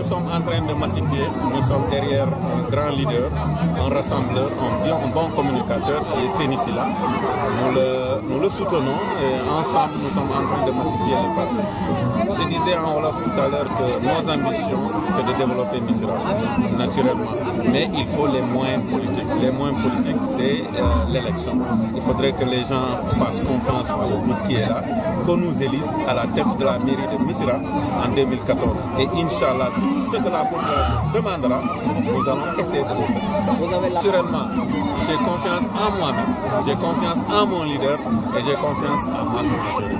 Nous sommes en train de massifier, nous sommes derrière un grand leader, un rassembleur, un, bon communicateur qui est Sénissila. Nous le, nous le soutenons et ensemble nous sommes en train de massifier le parti. Je disais en Wolof tout à l'heure que nos ambitions c'est de développer Missira naturellement, mais il faut les moyens politiques. Les moyens politiques c'est euh, l'élection. Il faudrait que les gens fassent confiance au groupe qui est là, qu'on nous élise à la tête de la mairie de Missira en 2014. Et Inch'Allah, tout ce que la population demandera, nous allons essayer de les satisfaire. Naturellement, j'ai confiance en moi-même, j'ai confiance en mon leader et j'ai confiance en ma communauté.